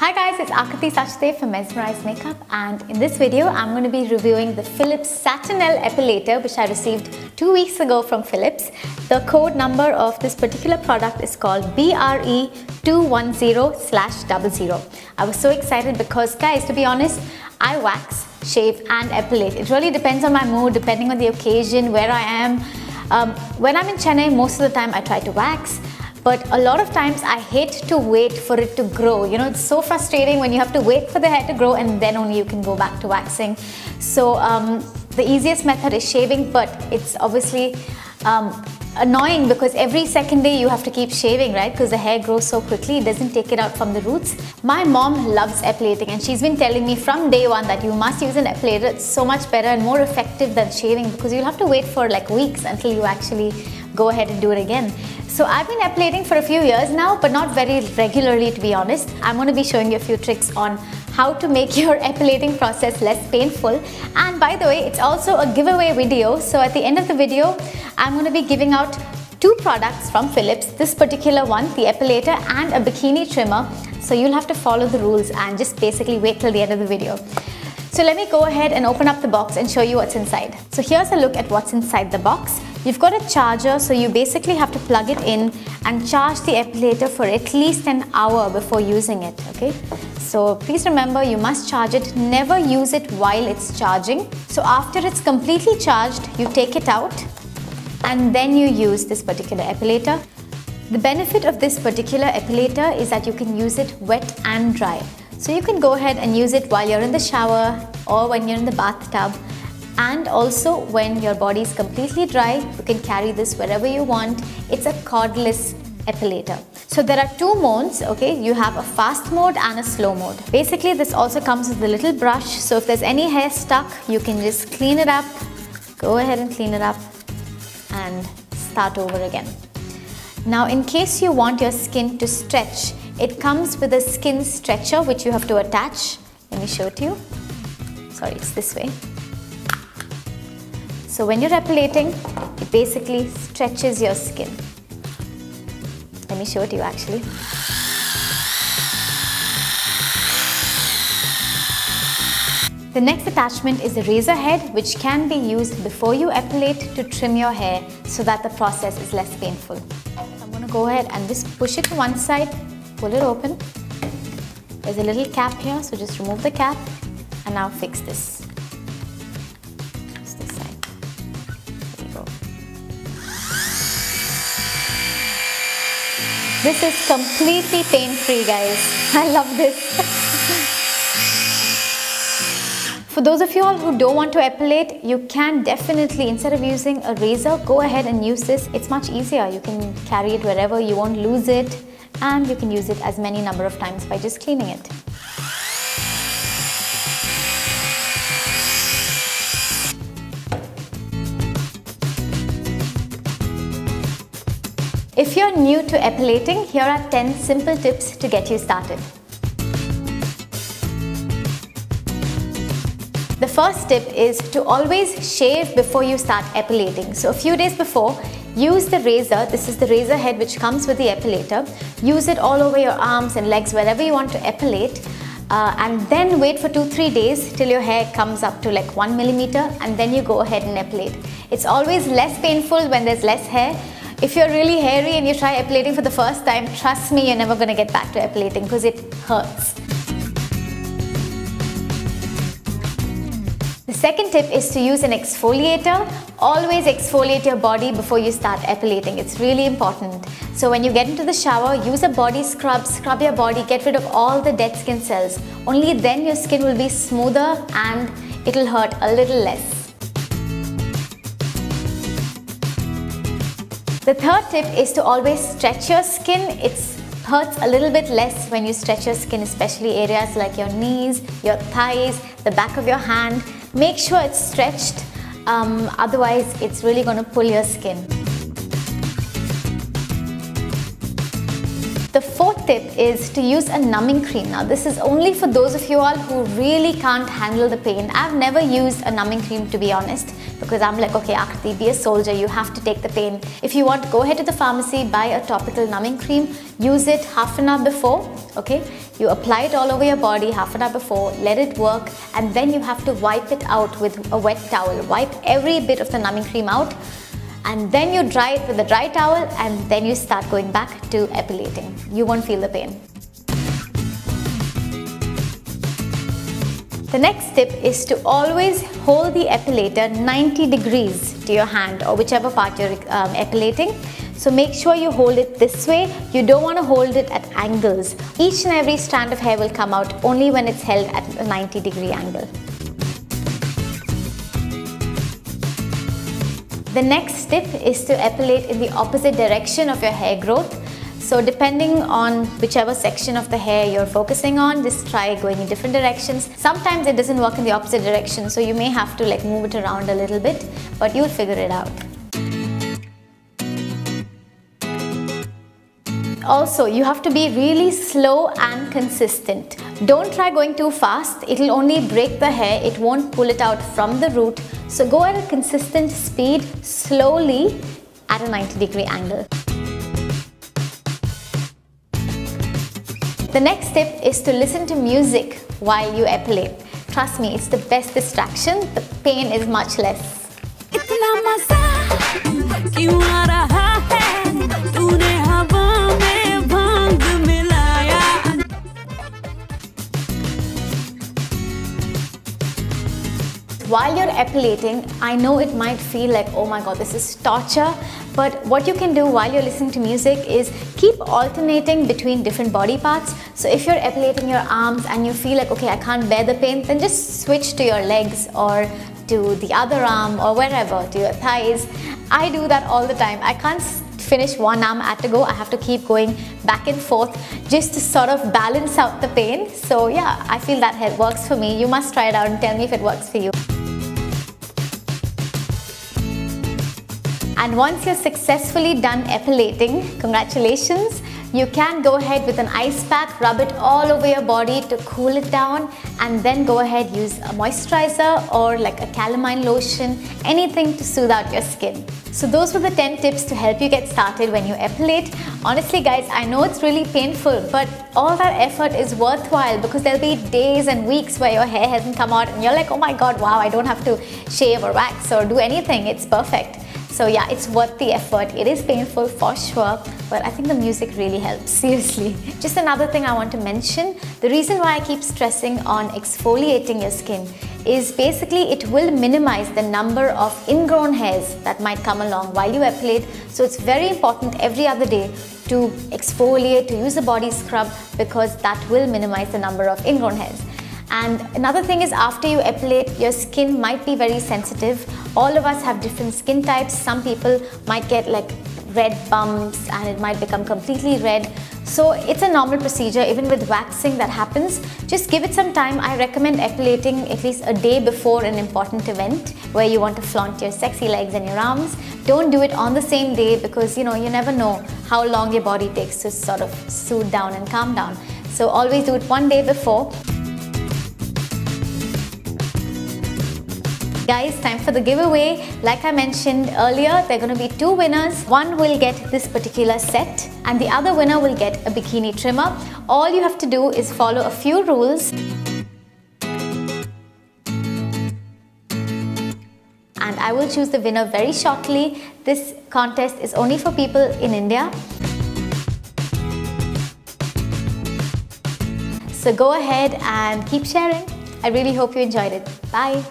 Hi guys, it's Akriti Sachdev from Mesmereyes Makeup and in this video I'm going to be reviewing the Philips Satinelle Epilator which I received two weeks ago from Philips. The code number of this particular product is called BRE210-00. I was so excited because guys, to be honest, I wax, shave and epilate. It really depends on my mood, depending on the occasion, where I am. Um, when I'm in Chennai, most of the time I try to wax but a lot of times I hate to wait for it to grow. You know, it's so frustrating when you have to wait for the hair to grow and then only you can go back to waxing. So um, the easiest method is shaving, but it's obviously um, annoying because every second day you have to keep shaving, right? Because the hair grows so quickly, it doesn't take it out from the roots. My mom loves epilating and she's been telling me from day one that you must use an epilator. It's so much better and more effective than shaving because you'll have to wait for like weeks until you actually go ahead and do it again. So I've been epilating for a few years now, but not very regularly to be honest. I'm going to be showing you a few tricks on how to make your epilating process less painful. And by the way, it's also a giveaway video. So at the end of the video, I'm going to be giving out two products from Philips, this particular one, the epilator and a bikini trimmer. So you'll have to follow the rules and just basically wait till the end of the video. So let me go ahead and open up the box and show you what's inside. So here's a look at what's inside the box. You've got a charger, so you basically have to plug it in and charge the epilator for at least an hour before using it, okay? So please remember you must charge it, never use it while it's charging. So after it's completely charged, you take it out and then you use this particular epilator. The benefit of this particular epilator is that you can use it wet and dry. So you can go ahead and use it while you're in the shower or when you're in the bathtub. And also when your body is completely dry you can carry this wherever you want. It's a cordless epilator. So there are two modes okay? You have a fast mode and a slow mode. Basically this also comes with a little brush. So if there's any hair stuck you can just clean it up. Go ahead and clean it up and start over again. Now in case you want your skin to stretch it comes with a skin stretcher which you have to attach. Let me show it to you. Sorry, it's this way. So when you're epilating, it basically stretches your skin. Let me show it to you actually. The next attachment is a razor head which can be used before you epilate to trim your hair so that the process is less painful. I'm going to go ahead and just push it to one side pull it open. There's a little cap here, so just remove the cap and now fix this. Just this side. There you go. This is completely pain-free, guys. I love this. For those of you all who don't want to epilate, you can definitely, instead of using a razor, go ahead and use this. It's much easier. You can carry it wherever, you won't lose it and you can use it as many number of times by just cleaning it. If you're new to epilating, here are 10 simple tips to get you started. First tip is to always shave before you start epilating. So a few days before, Use the razor, this is the razor head which comes with the epilator. Use it all over your arms and legs, wherever you want to epilate. Uh, and then wait for 2-3 days till your hair comes up to like 1 millimeter and then you go ahead and epilate. It's always less painful when there's less hair. If you're really hairy and you try epilating for the first time, trust me, you're never going to get back to epilating because it hurts. Second tip is to use an exfoliator. Always exfoliate your body before you start epilating. It's really important. So when you get into the shower, use a body scrub, scrub your body, get rid of all the dead skin cells. Only then your skin will be smoother and it'll hurt a little less. The third tip is to always stretch your skin. It hurts a little bit less when you stretch your skin, especially areas like your knees, your thighs, the back of your hand. Make sure it's stretched, um, otherwise it's really going to pull your skin. The fourth tip is to use a numbing cream. Now this is only for those of you all who really can't handle the pain. I've never used a numbing cream to be honest because I'm like, okay, Akriti, be a soldier, you have to take the pain. If you want, go ahead to the pharmacy, buy a topical numbing cream, use it half an hour before, okay? You apply it all over your body half an hour before, let it work, and then you have to wipe it out with a wet towel. Wipe every bit of the numbing cream out, and then you dry it with a dry towel, and then you start going back to epilating. You won't feel the pain. The next tip is to always hold the epilator 90 degrees to your hand or whichever part you're um, epilating. So make sure you hold it this way. You don't want to hold it at angles. Each and every strand of hair will come out only when it's held at a 90 degree angle. The next tip is to epilate in the opposite direction of your hair growth. So depending on whichever section of the hair you're focusing on, just try going in different directions. Sometimes it doesn't work in the opposite direction, so you may have to like move it around a little bit, but you'll figure it out. Also, you have to be really slow and consistent. Don't try going too fast. It'll only break the hair. It won't pull it out from the root. So go at a consistent speed, slowly at a 90 degree angle. The next tip is to listen to music while you epilate. Trust me, it's the best distraction. The pain is much less. While you're epilating, I know it might feel like, oh my god, this is torture. But what you can do while you're listening to music is keep alternating between different body parts. So if you're epilating your arms and you feel like, okay, I can't bear the pain, then just switch to your legs or to the other arm or wherever, to your thighs. I do that all the time. I can't finish one arm at a go. I have to keep going back and forth just to sort of balance out the pain. So yeah, I feel that works for me. You must try it out and tell me if it works for you. And once you're successfully done epilating, congratulations, you can go ahead with an ice pack, rub it all over your body to cool it down and then go ahead use a moisturizer or like a calamine lotion, anything to soothe out your skin. So those were the 10 tips to help you get started when you epilate. Honestly guys, I know it's really painful, but all that effort is worthwhile because there'll be days and weeks where your hair hasn't come out and you're like, oh my god, wow, I don't have to shave or wax or do anything, it's perfect. So yeah, it's worth the effort. It is painful for sure, but I think the music really helps, seriously. Just another thing I want to mention, the reason why I keep stressing on exfoliating your skin is basically it will minimize the number of ingrown hairs that might come along while you epilate. So it's very important every other day to exfoliate, to use a body scrub because that will minimize the number of ingrown hairs. And another thing is after you epilate, your skin might be very sensitive. All of us have different skin types. Some people might get like red bumps and it might become completely red. So it's a normal procedure, even with waxing that happens. Just give it some time. I recommend epilating at least a day before an important event where you want to flaunt your sexy legs and your arms. Don't do it on the same day because you know you never know how long your body takes to sort of soothe down and calm down. So always do it one day before. Guys, time for the giveaway. Like I mentioned earlier, there are going to be two winners. One will get this particular set and the other winner will get a bikini trimmer. All you have to do is follow a few rules. And I will choose the winner very shortly. This contest is only for people in India. So go ahead and keep sharing. I really hope you enjoyed it. Bye.